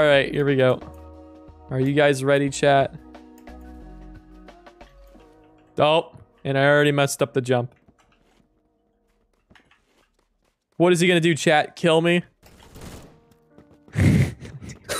All right, here we go. Are you guys ready, chat? Oh, and I already messed up the jump. What is he gonna do, chat? Kill me?